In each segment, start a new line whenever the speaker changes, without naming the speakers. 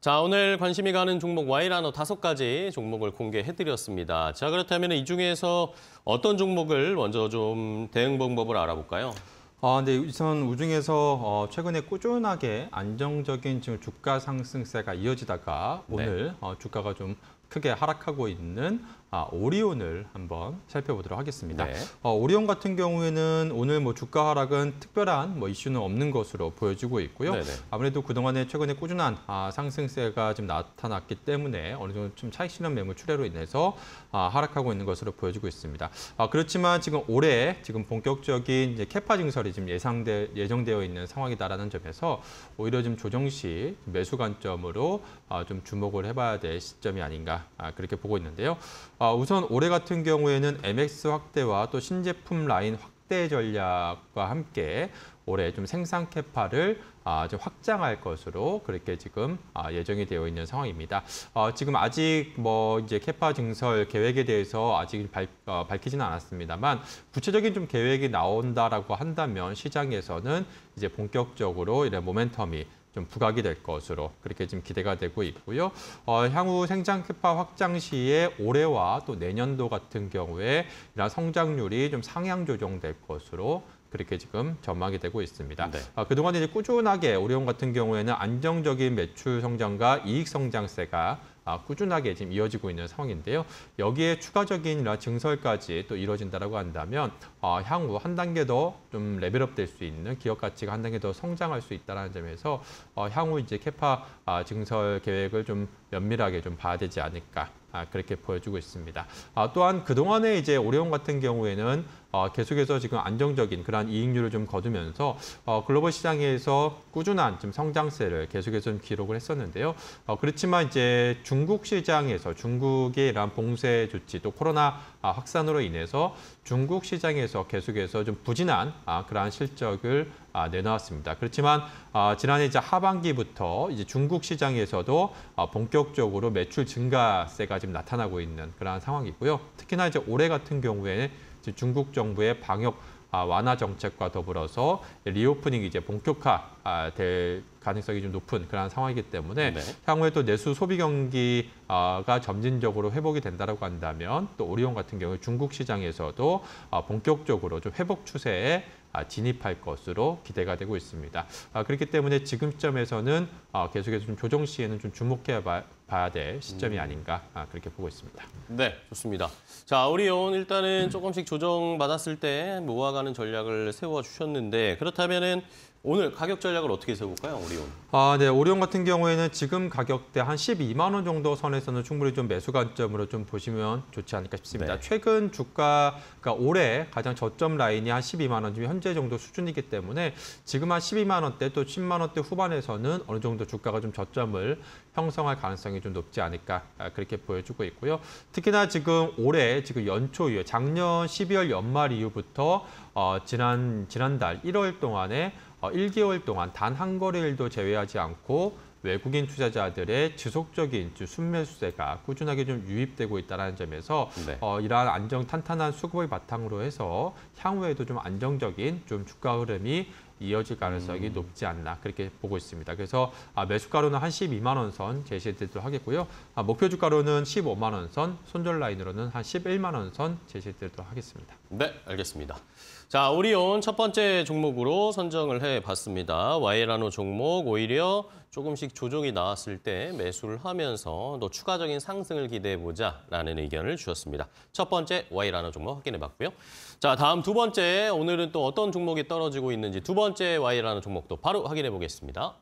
자, 오늘 관심이 가는 종목 Y라노 다섯 가지 종목을 공개해드렸습니다. 자, 그렇다면 이 중에서 어떤 종목을 먼저 좀 대응 방법을 알아볼까요?
아, 네, 우선 우중에서 어, 최근에 꾸준하게 안정적인 지금 주가 상승세가 이어지다가
네.
오늘 어, 주가가 좀 크게 하락하고 있는 아, 오리온을 한번 살펴보도록 하겠습니다.
네.
어, 오리온 같은 경우에는 오늘 뭐 주가 하락은 특별한 뭐 이슈는 없는 것으로 보여지고 있고요.
네네.
아무래도 그동안에 최근에 꾸준한 아, 상승세가 좀 나타났기 때문에 어느 정도 좀 차익 실현 매물 출회로 인해서 아, 하락하고 있는 것으로 보여지고 있습니다. 아, 그렇지만 지금 올해 지금 본격적인 이제 캐파 증설이 지금 예상돼 예정되어 있는 상황이다라는 점에서 오히려 좀 조정 시 매수 관점으로 아, 좀 주목을 해봐야 될 시점이 아닌가 아, 그렇게 보고 있는데요. 아, 우선 올해 같은 경우에는 MX 확대와 또 신제품 라인 확대 전략과 함께 올해 좀 생산 캐파를 아, 좀 확장할 것으로 그렇게 지금 아, 예정이 되어 있는 상황입니다. 어, 지금 아직 뭐 이제 캐파 증설 계획에 대해서 아직 발, 어, 밝히지는 않았습니다만 구체적인 좀 계획이 나온다라고 한다면 시장에서는 이제 본격적으로 이런 모멘텀이 좀 부각이 될 것으로 그렇게 지금 기대가 되고 있고요. 어, 향후 생산 캐파 확장 시에 올해와 또 내년도 같은 경우에 이런 성장률이 좀 상향 조정될 것으로 그렇게 지금 전망이 되고 있습니다.
네.
아, 그동안 이제 꾸준하게 오리온 같은 경우에는 안정적인 매출 성장과 이익 성장세가 아, 꾸준하게 지금 이어지고 있는 상황인데요. 여기에 추가적인 증설까지 또 이루어진다라고 한다면 어, 향후 한 단계 더 좀 레벨업 될 수 있는 기업 가치가 한 단계 더 성장할 수 있다는 점에서 어, 향후 이제 캐파 아, 증설 계획을 좀 면밀하게 좀 봐야 되지 않을까 아, 그렇게 보여주고 있습니다. 아, 또한 그동안에 이제 오리온 같은 경우에는 어, 계속해서 지금 안정적인 그러한 이익률을 좀 거두면서 어, 글로벌 시장에서 꾸준한 지금 성장세를 계속해서 좀 기록을 했었는데요. 어, 그렇지만 이제 중국 시장에서 중국의 이러한 봉쇄 조치 또 코로나 아, 확산으로 인해서 중국 시장에서 계속해서 좀 부진한 아, 그러한 실적을 아, 내놓았습니다. 그렇지만 아, 지난해 이제 하반기부터 이제 중국 시장에서도 아, 본격적으로 매출 증가세가 지금 나타나고 있는 그러한 상황이고요. 특히나 이제 올해 같은 경우에 이제 중국 정부의 방역 아, 완화 정책과 더불어서 리오프닝이 이제 본격화 아, 될 가능성이 좀 높은 그런 상황이기 때문에
네.
향후에 또 내수 소비 경기가 점진적으로 회복이 된다라고 한다면 또 오리온 같은 경우 중국 시장에서도 아, 본격적으로 좀 회복 추세에 아, 진입할 것으로 기대가 되고 있습니다. 아, 그렇기 때문에 지금 시점에서는 아, 계속해서 좀 조정 시에는 좀 주목해 봐- 봐야 될 시점이 아닌가 아, 그렇게 보고 있습니다.
네, 좋습니다. 자, 오리온 일단은 조금씩 조정받았을 때 모아가는 전략을 세워주셨는데 그렇다면은 오늘 가격 전략을 어떻게 세워볼까요, 오리온?
아, 네. 오리온 같은 경우에는 지금 가격대 한 12만 원 정도 선에서는 충분히 좀 매수 관점으로 좀 보시면 좋지 않을까 싶습니다.
네.
최근 주가가 올해 가장 저점 라인이 한 12만 원, 지금 현재 정도 수준이기 때문에 지금 한 12만 원대 또 10만 원대 후반에서는 어느 정도 주가가 좀 저점을 형성할 가능성이 좀 높지 않을까 아, 그렇게 보여주고 있고요. 특히나 지금 올해 지금 연초 이후 작년 12월 연말 이후부터 어, 지난 지난달 1월 동안에 어, 1개월 동안 단 한 거래일도 제외하지 않고 외국인 투자자들의 지속적인 주 순매수세가 꾸준하게 좀 유입되고 있다는 점에서
네.
어, 이러한 안정 탄탄한 수급을 바탕으로 해서 향후에도 좀 안정적인 좀 주가 흐름이 이어질 가능성이
음.
높지 않나 그렇게 보고 있습니다. 그래서 아, 매수가로는 한 12만 원 선 제시되도록 하겠고요. 아, 목표 주가로는 15만 원 선, 손절 라인으로는 한 11만 원 선 제시되도록 하겠습니다.
네, 알겠습니다. 자, 오리온 첫 번째 종목으로 선정을 해봤습니다. 와이라노 종목 오히려 조금씩 조정이 나왔을 때 매수를 하면서 또 추가적인 상승을 기대해보자라는 의견을 주셨습니다. 첫 번째 와이라노 종목 확인해봤고요. 자, 다음 두 번째 오늘은 또 어떤 종목이 떨어지고 있는지 두 번째 와이라노 종목도 바로 확인해보겠습니다.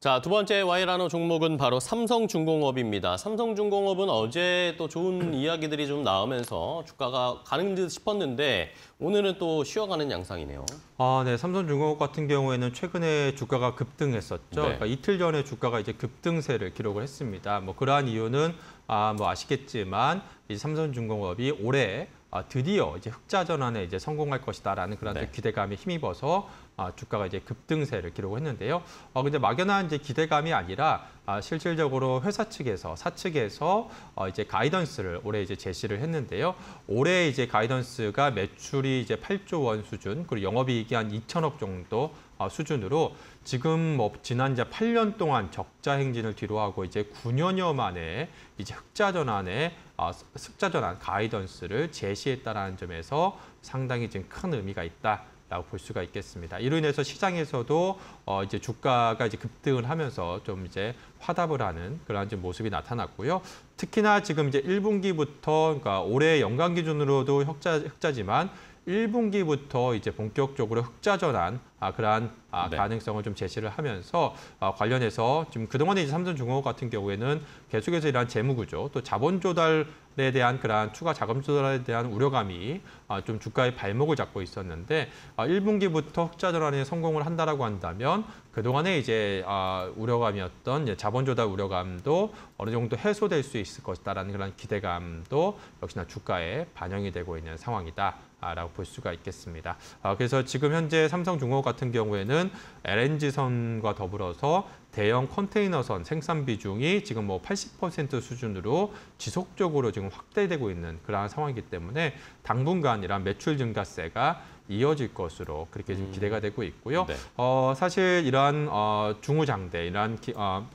자, 두 번째 와이라노 종목은 바로 삼성중공업입니다. 삼성중공업은 어제 또 좋은 이야기들이 좀 나오면서 주가가 가는 듯 싶었는데 오늘은 또 쉬어가는 양상이네요.
아, 네. 삼성중공업 같은 경우에는 최근에 주가가 급등했었죠.
네.
그러니까 이틀 전에 주가가 이제 급등세를 기록을 했습니다. 뭐 그러한 이유는 아, 뭐 아시겠지만 이 삼성중공업이 올해 아, 드디어 이제 흑자 전환에 이제 성공할 것이다라는 그런
네.
기대감에 힘입어서 아, 주가가 이제 급등세를 기록했는데요. 어, 근데 막연한 이제 기대감이 아니라 아, 실질적으로 회사 측에서 사측에서 어, 이제 가이던스를 올해 이제 제시를 했는데요. 올해 이제 가이던스가 매출이 이제 8조 원 수준 그리고 영업이익이 한 2천억 정도 어, 수준으로 지금 뭐 지난 이제 8년 동안 적자 행진을 뒤로하고 이제 9년여 만에 이제 흑자 전환에 어, 흑자 전환 가이던스를 제시했다라는 점에서 상당히 지금 큰 의미가 있다. 라고 볼 수가 있겠습니다. 이로 인해서 시장에서도 어 이제 주가가 이제 급등을 하면서 좀 이제 화답을 하는 그러한 좀 모습이 나타났고요. 특히나 지금 이제 1분기부터 그러니까 올해 연간 기준으로도 흑자 흑자지만 1분기부터 이제 본격적으로 흑자 전환 아, 그러한 아,
네.
가능성을 좀 제시를 하면서 아, 관련해서 지금 그동안에 이제 삼성중공업 같은 경우에는 계속해서 이러한 재무 구조 또 자본 조달에 대한 그러한 추가 자금 조달에 대한 우려감이 아, 좀 주가의 발목을 잡고 있었는데 아, 1분기부터 흑자 전환에 성공을 한다라고 한다면 그동안에 이제 아, 우려감이었던 이제 자본 조달 우려감도 어느 정도 해소될 수 있을 것이다라는 그런 기대감도 역시나 주가에 반영이 되고 있는 상황이다. 아, 라고 볼 수가 있겠습니다. 아, 그래서 지금 현재 삼성중공업 같은 경우에는 LNG선과 더불어서 대형 컨테이너선 생산 비중이 지금 뭐 80% 수준으로 지속적으로 지금 확대되고 있는 그러한 상황이기 때문에 당분간 이런 매출 증가세가 이어질 것으로 그렇게 지금 기대가 되고 있고요.
네.
어, 사실 이러한 어, 중후장대, 이러한 기, 어,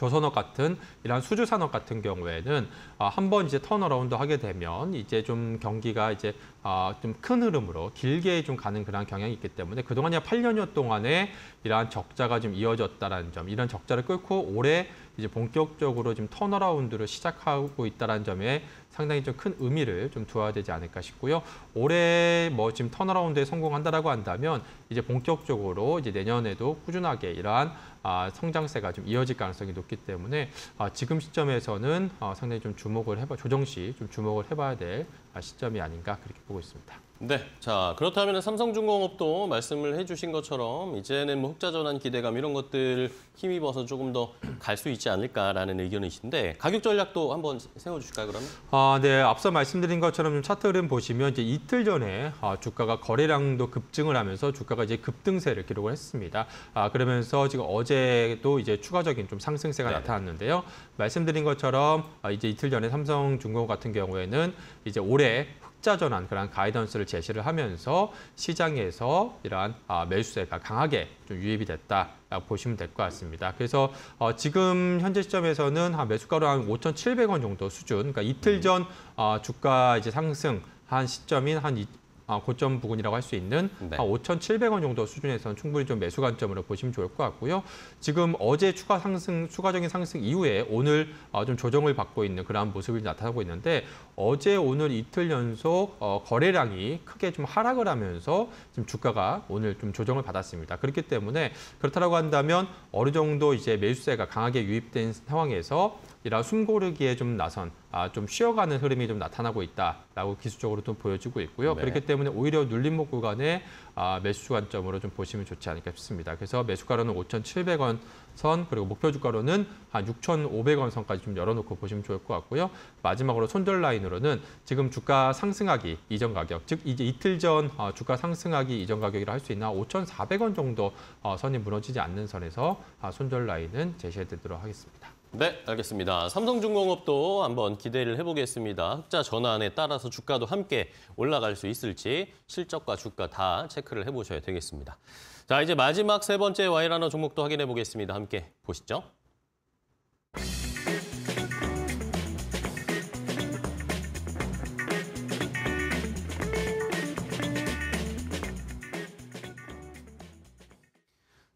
조선업 같은 이러한 수주 산업 같은 경우에는 어, 한번 이제 turnaround 하게 되면 이제 좀 경기가 이제 어, 좀큰 흐름으로 길게 좀 가는 그런 경향이 있기 때문에 그동안 약 8년여 동안에 이러한 적자가 좀 이어졌다라는 점, 이런 적자를 끊고 올해 이제 본격적으로 지금 턴어라운드를 시작하고 있다라는 점에 상당히 좀 큰 의미를 좀 두어야 되지 않을까 싶고요. 올해 뭐 지금 턴어라운드에 성공한다라고 한다면 이제 본격적으로 이제 내년에도 꾸준하게 이러한 아, 성장세가 좀 이어질 가능성이 높기 때문에 아, 지금 시점에서는 어, 상당히 좀 주목을 해봐 조정시 좀 주목을 해봐야 될 아, 시점이 아닌가 그렇게 보고 있습니다.
네, 자 그렇다면 삼성중공업도 말씀을 해주신 것처럼 이제는 뭐 흑자 전환 기대감 이런 것들 힘입어서 조금 더 갈 수 있지 않을까라는 의견이신데 가격 전략도 한번 세워주실까요 그러면?
아, 네. 앞서 말씀드린 것처럼 좀 차트 흐름 보시면 이제 이틀 전에 아, 주가가 거래량도 급증을 하면서 주가가 이제 급등세를 기록을 했습니다. 아, 그러면서 지금 어제도 이제 추가적인 좀 상승세가
네.
나타났는데요. 말씀드린 것처럼 아, 이제 이틀 전에 삼성중공업 같은 경우에는 이제 올해 흑자 전환 그런 가이던스를 제시를 하면서 시장에서 이러한 아, 매수세가 강하게 좀 유입이 됐다라고 보시면 될 것 같습니다. 그래서 어, 지금 현재 시점에서는 한 매수가로 한 5,700원 정도 수준, 그러니까 이틀 전 어, 주가 이제 상승 한 시점인 한 고점 부근이라고 할 수 있는
네.
한 5,700원 정도 수준에서는 충분히 좀 매수 관점으로 보시면 좋을 것 같고요. 지금 어제 추가 상승, 추가적인 상승 이후에 오늘 어, 좀 조정을 받고 있는 그러한 모습이 나타나고 있는데 어제 오늘 이틀 연속 어, 거래량이 크게 좀 하락을 하면서 지금 주가가 오늘 좀 조정을 받았습니다. 그렇기 때문에 그렇다고 한다면 어느 정도 이제 매수세가 강하게 유입된 상황에서 이런 숨고르기에 좀 나선 아, 좀 쉬어가는 흐름이 좀 나타나고 있다라고 기술적으로 좀 보여지고 있고요.
네.
그렇기 때문에 오히려 눌림목 구간에 아, 매수 관점으로 좀 보시면 좋지 않을까 싶습니다. 그래서 매수가로는 5,700원 선 그리고 목표 주가로는 한 6,500원 선까지 좀 열어놓고 보시면 좋을 것 같고요. 마지막으로 손절 라인으로는 지금 주가 상승하기 이전 가격, 즉 이제 이틀 전 어, 주가 상승하기 이전 가격이라 할 수 있나 5,400원 정도 어, 선이 무너지지 않는 선에서 아, 손절 라인은 제시해드리도록 하겠습니다.
네, 알겠습니다. 삼성중공업도 한번 기대를 해보겠습니다. 흑자 전환에 따라서 주가도 함께 올라갈 수 있을지 실적과 주가 다 체크를 해보셔야 되겠습니다. 자, 이제 마지막 세 번째 와이라너 종목도 확인해 보겠습니다. 함께 보시죠.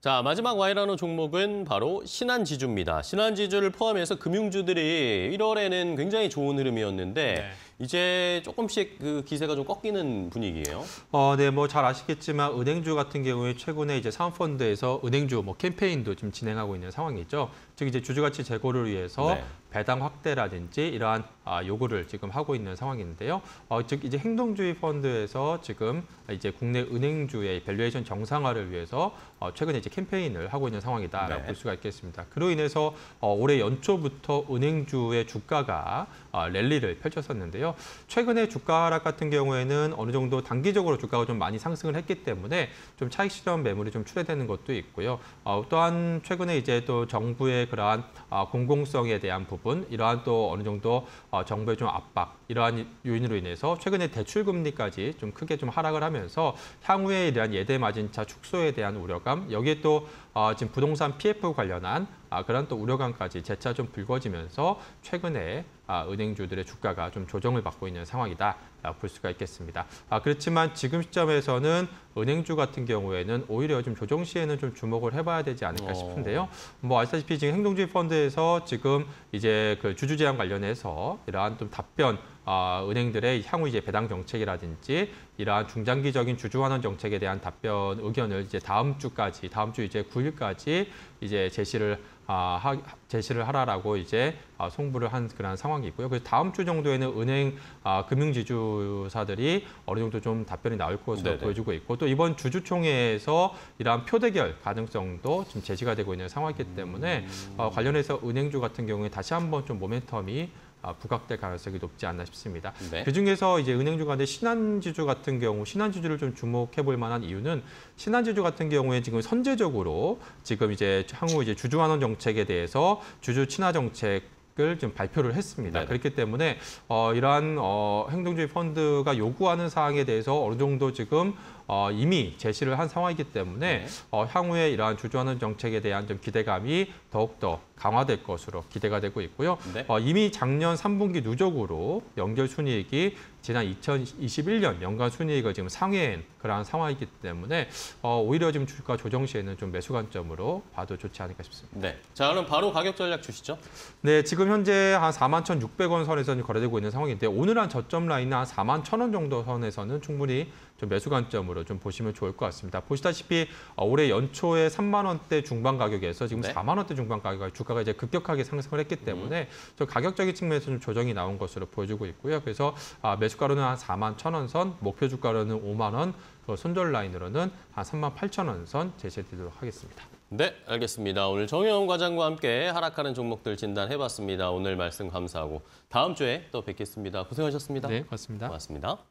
자, 마지막 와이라노 종목은 바로 신한지주입니다. 신한지주를 포함해서 금융주들이 1월에는 굉장히 좋은 흐름이었는데
네.
이제 조금씩 그 기세가 좀 꺾이는 분위기예요.
어, 네, 뭐 잘 아시겠지만 은행주 같은 경우에 최근에 이제 사모펀드에서 은행주 뭐 캠페인도 지금 진행하고 있는 상황이죠. 즉 이제 주주가치 제고를 위해서
네.
배당 확대라든지 이러한 아, 요구를 지금 하고 있는 상황인데요. 어, 즉 이제 행동주의 펀드에서 지금 이제 국내 은행주의 valuation 정상화를 위해서 어, 최근에 이제 캠페인을 하고 있는 상황이다라고
네.
볼 수가 있겠습니다. 그로 인해서 어, 올해 연초부터 은행주의 주가가 어, 랠리를 펼쳤었는데요. 있는데요. 최근에 주가 하락 같은 경우에는 어느 정도 단기적으로 주가가 좀 많이 상승을 했기 때문에 좀 차익 실현 매물이 좀 출회되는 것도 있고요. 어, 또한 최근에 이제 또 정부의 그러한 아, 공공성에 대한 부분, 이러한 또 어느 정도 어, 정부의 좀 압박, 이러한 요인으로 인해서 최근에 대출 금리까지 좀 크게 좀 하락을 하면서 향후에 대한 예대 마진차 축소에 대한 우려감, 여기에 또 어, 지금 부동산 PF 관련한 아, 그런 또 우려감까지 재차 좀 불거지면서 최근에 아, 은행주들의 주가가 좀 조정을 받고 있는 상황이다 아, 볼 수가 있겠습니다. 아, 그렇지만 지금 시점에서는 은행주 같은 경우에는 오히려 좀 조정 시에는 좀 주목을 해봐야 되지 않을까
어.
싶은데요. 뭐 아시다시피 지금 행동주의 펀드에서 지금 이제 그 주주 제한 관련해서 이러한 좀 답변 아, 은행들의 향후 이제 배당 정책이라든지 이러한 중장기적인 주주 환원 정책에 대한 답변 의견을 이제 다음 주까지 다음 주 이제 9일까지 이제 제시를 아, 하, 제시를 하라라고 이제 아, 송부를 한 그런 상황이고요. 그래서 다음 주 정도에는 은행 아, 금융지주사들이 어느 정도 좀 답변이 나올 것으로
네네.
보여지고 있고 또 이번 주주총회에서 이러한 표대결 가능성도 지금 제시가 되고 있는 상황이기 때문에 어, 관련해서 은행주 같은 경우에 다시 한번 좀 모멘텀이 아, 부각될 가능성이 높지 않나 싶습니다.
네.
그 중에서 이제 은행주 가운데 신한지주 같은 경우 신한지주를 좀 주목해 볼 만한 이유는 신한지주 같은 경우에 지금 선제적으로 지금 이제 향후 이제 주주 환원 정책에 대해서 주주 친화 정책 을좀 발표를 했습니다.
네네.
그렇기 때문에 어, 이러한 어, 행동주의 펀드가 요구하는 사항에 대해서 어느 정도 지금 어, 이미 제시를 한 상황이기 때문에
네.
어, 향후에 이러한 주주환원 정책에 대한 좀 기대감이 더욱더 강화될 것으로 기대가 되고 있고요.
네.
어, 이미 작년 3분기 누적으로 연결 순이익이 지난 2021년 연간 순이익을 지금 상회한 그러한 상황이기 때문에 어, 오히려 지금 주가 조정 시에는 좀 매수 관점으로 봐도 좋지 않을까 싶습니다.
네. 자, 그럼 바로 가격 전략 주시죠.
네, 지금 현재 한 41,600원 선에서 거래되고 있는 상황인데 오늘 한 저점 라인은 한 41,000원 정도 선에서는 충분히 좀 매수 관점으로 좀 보시면 좋을 것 같습니다. 보시다시피 어, 올해 연초에 3만 원대 중반 가격에서 지금
네.
4만 원대 중반 가격 주가가 이제 급격하게 상승을 했기 때문에 좀 가격적인 측면에서 좀 조정이 나온 것으로 보여지고 있고요. 그래서 아, 매수가로는 한 4만 1,000원 선, 목표 주가로는 5만 원, 그 손절 라인으로는 한 3만 8,000원 선 제시해드리도록 하겠습니다.
네, 알겠습니다. 오늘 정혜원 과장과 함께 하락하는 종목들 진단해봤습니다. 오늘 말씀 감사하고 다음 주에 또 뵙겠습니다. 고생하셨습니다.
네, 고맙습니다.
고맙습니다.